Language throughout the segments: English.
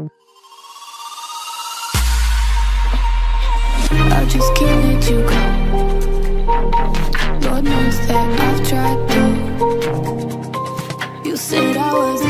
time. I just can't let you go. Lord knows that I've tried to. You said I was.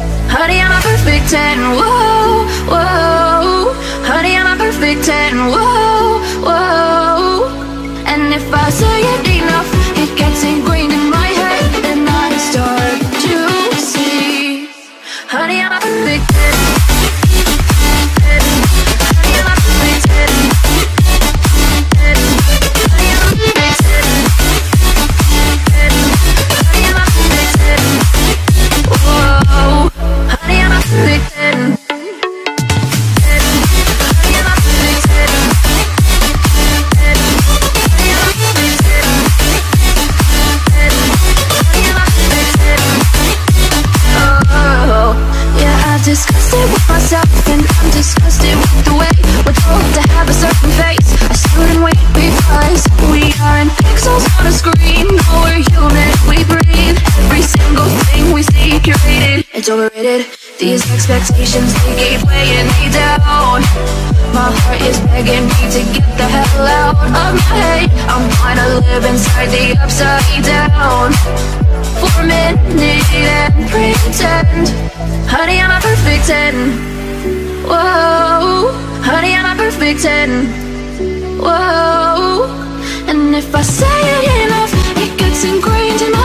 Honey, I'm a perfect 10, whoa, whoa. Honey, I'm a perfect 10, overrated. These expectations, they keep weighing me down. My heart is begging me to get the hell out of my head. I'm trying to live inside the upside down. For a minute and pretend. Honey, I'm a perfect 10 Whoa. Honey, I'm a perfect 10 Whoa And if I say it enough It gets ingrained in my